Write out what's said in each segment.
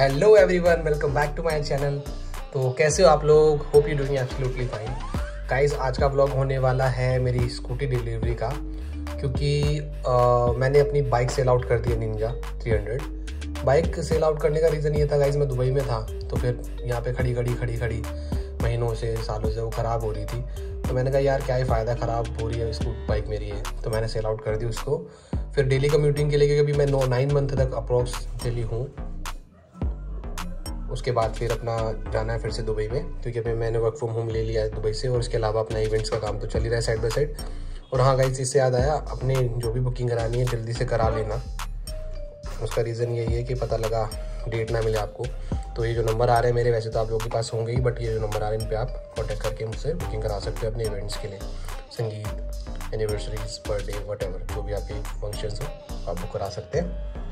Hello everyone welcome back to my channel तो कैसे हो आप लोग? Hope you doing absolutely fine guys आज का ब्लॉग होने वाला है मेरी स्कूटी डिलीवरी का क्योंकि आ, मैंने अपनी बाइक सेल आउट कर दी है निंजा 300 बाइक सेल आउट करने का रीज़न ये था गाइस मैं दुबई में था तो फिर यहाँ पे खड़ी खड़ी खड़ी खड़ी महीनों से सालों से वो ख़राब हो रही थी। तो मैंने कहा यार क्या ही फ़ायदा ख़राब हो रही है इसको बाइक मेरी है। तो मैंने सेल आउट कर दी उसको। फिर डेली कम्यूटिंग के लिए क्योंकि मैं नौ नाइन मंथ तक अप्रॉक्स दिल्ली हूँ उसके बाद फिर अपना जाना है फिर से दुबई में, क्योंकि अभी मैंने वर्क फ्रॉम होम ले लिया है दुबई से, और इसके अलावा अपना इवेंट्स का काम तो चल ही रहा है साइड बाई साइड और हाँ गाइस इससे याद आया, अपने जो भी बुकिंग करानी है जल्दी से करा लेना। उसका रीज़न यही है कि पता लगा डेट ना मिले आपको। तो ये जो नंबर आ रहे हैं मेरे, वैसे तो आप लोगों के पास होंगे ही बट ये जो नंबर आ रहे हैं इन पर आप कॉन्टैक्ट करके मुझसे बुकिंग करा सकते हो अपने इवेंट्स के लिए। संगीत एनिवर्सरीज बर्थडे वट जो भी आपके फ़ंक्शन हो, आप बुक करा सकते हैं।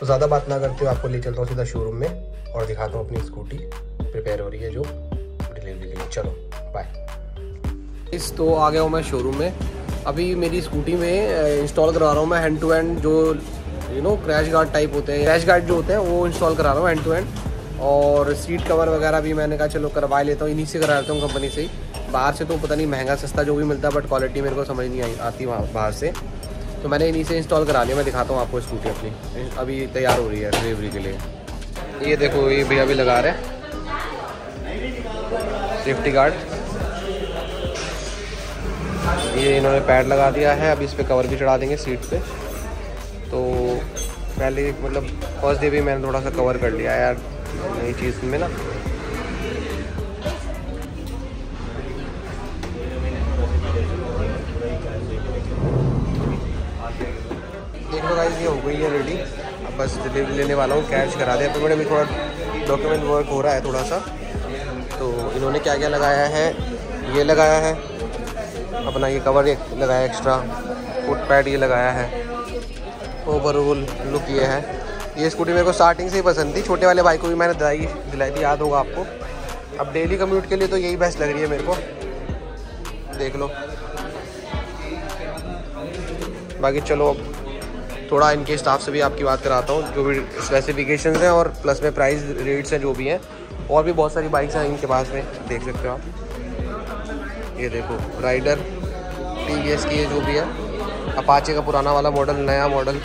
तो ज़्यादा बात ना करते हो आपको ले चलता हूँ सीधा शोरूम में और दिखाता हूँ अपनी स्कूटी प्रिपेयर हो रही है जो डिलीवरी के लिए। चलो बाय इस तो आ गया हूँ मैं शोरूम में। अभी मेरी स्कूटी में इंस्टॉल करवा रहा हूँ मैं हैंड टू हैंड जो you know crash guard type होते हैं। क्रैश गार्ड जो होते हैं, वो इंस्टॉल करा रहा हूँ हैंड टू हैंड और सीट कवर वगैरह भी मैंने कहा, चलो करवा लेता हूँ। इन्हीं से करा लेता हूँ कंपनी से ही। बाहर से तो पता नहीं महँगा सस्ता जो भी मिलता है बट क्वालिटी मेरे को समझ नहीं आई, आती वहाँ, बाहर से। तो मैंने इन्हीं से इंस्टॉल करा लिया, मैं दिखाता हूँ आपको स्कूटी अपनी। अभी तैयार हो रही है डिलीवरी के लिए। ये देखो, ये भैया भी लगा रहे हैं। सेफ्टी गार्ड ये इन्होंने पैड लगा दिया है अभी इस पर कवर भी चढ़ा देंगे सीट पे। तो पहले मतलब फ़र्स्ट डे भी मैंने थोड़ा सा कवर कर लिया यार, नई चीज़ में ना। देखो गाइस ये हो गई है रेडी अब बस डिलीवरी लेने वाला हूँ कैश करा दिया तो मेरे भी थोड़ा डॉक्यूमेंट वर्क हो रहा है थोड़ा सा तो इन्होंने क्या क्या लगाया है? ये लगाया है. अपना ये कवर एक लगाया एक्स्ट्रा फुट पैड ये लगाया है. ओवरऑल लुक ये है. ये स्कूटी मेरे को स्टार्टिंग से ही पसंद थी. छोटे वाले भाई को भी मैंने दिलाई दिलाई थी, याद होगा आपको. अब डेली कम्यूट के लिए तो यही बेस्ट लग रही है मेरे को. देख लो. बाकी चलो अब थोड़ा इनके स्टाफ से भी आपकी बात कराता हूँ, जो भी स्पेसिफिकेशन हैं और प्लस में प्राइस रेट्स हैं, जो भी हैं, और भी बहुत सारी बाइक्स हैं इनके पास में, देख सकते हो आप। ये देखो राइडर टी एस की है जो भी है अपाचे का पुराना वाला मॉडल नया मॉडल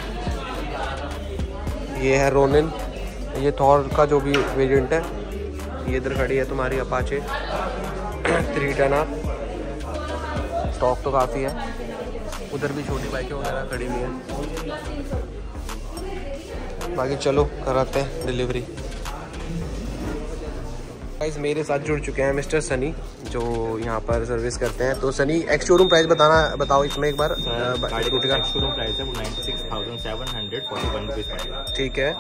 ये है रोनिन ये थॉर का जो भी वेरिएंट है, ये इधर खड़ी है तुम्हारी अपाचे थ्री टेन स्टॉक तो काफ़ी है। उधर भी छोटी बाइकें वगैरह खड़ी हुई हैं। बाकी चलो कराते हैं डिलीवरी गाइस मेरे साथ जुड़ चुके हैं मिस्टर सनी जो यहाँ पर सर्विस करते हैं। तो सनी एक्स शोरूम प्राइस बताना बताओ इसमें एक बार स्कूटी का शोरूम प्राइस है वो ninety six thousand seven hundred forty one rupees ठीक है।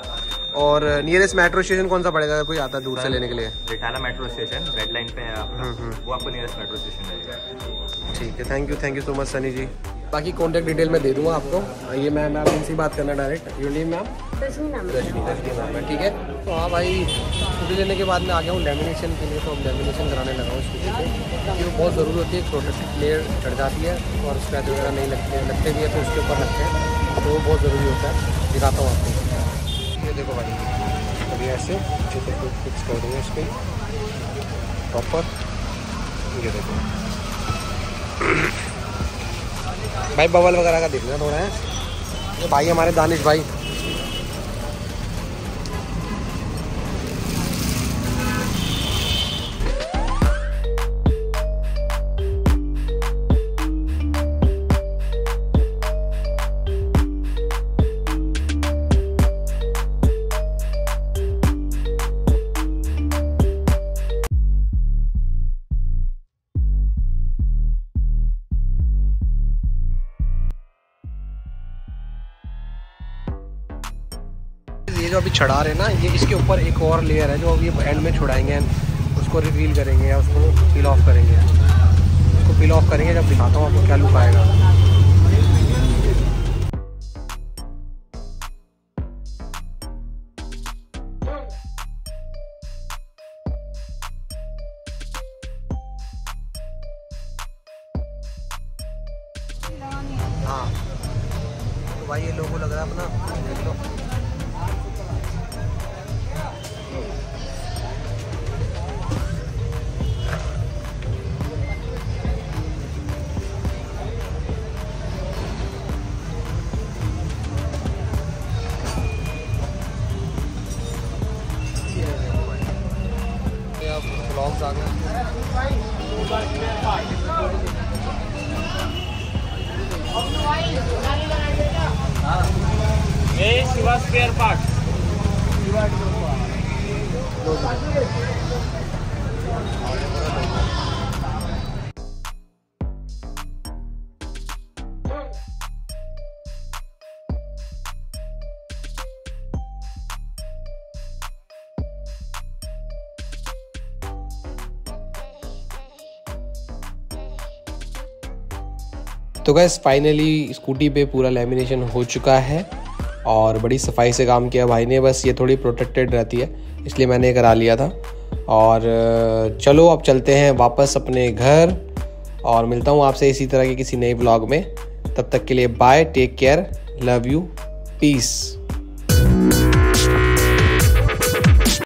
और नियरेस्ट मेट्रो स्टेशन कौन सा पड़ेगा? अगर कोई आता है दूर से लेने के लिए? Rithala metro station red line पे है हम्म, हम्म। वो आपको नियरेस्ट मेट्रो स्टेशन है ठीक है thank you thank you so much Sunny ji बाकी कॉन्टैक्ट डिटेल मैं दे दूँगा आपको। ये मैम मैम इनसे बात करना direct you name ma'am Rajni नाम रश्मि रश्मि मैम है ठीक है? तो हाँ भाई स्कूटी लेने के बाद मैं आ गया हूँ लेमिनेशन के लिए तो अब लेमिनेशन कराने लगा हूँ स्कूटी पे। क्योंकि वो बहुत ज़रूरी होती है प्रोटेक्टिव लेयर चढ़ जाती है और स्क्रैच वगैरह नहीं लगते लगते भी है तो उसके ऊपर लगते हैं। तो वो बहुत ज़रूरी होता है दिखाता हूँ आपको। देखो भाई। अभी ऐसे, अच्छे से कुछ फिक्स कर देंगे इस पर प्रॉपर ये देखो। भाई बबल वगैरह का देखना थोड़ा, है। भाई हमारे दानिश भाई। जो अभी छड़ा रहे हैं ना, ये इसके ऊपर एक और लेयर है जो अभी एंड में छुड़ाएँगे उसको रिवील करेंगे या उसको पील ऑफ़ करेंगे। उसको पील ऑफ़ करेंगे, जब दिखाता हूँ आपको क्या लुक आएगा। हाँ। तो भाई ये लोगो लग रहा है अपना। देख लो बॉक्स आ गए। ये शिवा स्पेयर पार्ट तो गैस फाइनली स्कूटी पे पूरा लेमिनेशन हो चुका है और बड़ी सफ़ाई से काम किया भाई ने, बस ये थोड़ी प्रोटेक्टेड रहती है, इसलिए मैंने करा लिया था। और चलो अब चलते हैं वापस अपने घर और मिलता हूँ आपसे इसी तरह के किसी नए ब्लॉग में। तब तक के लिए bye take care love you peace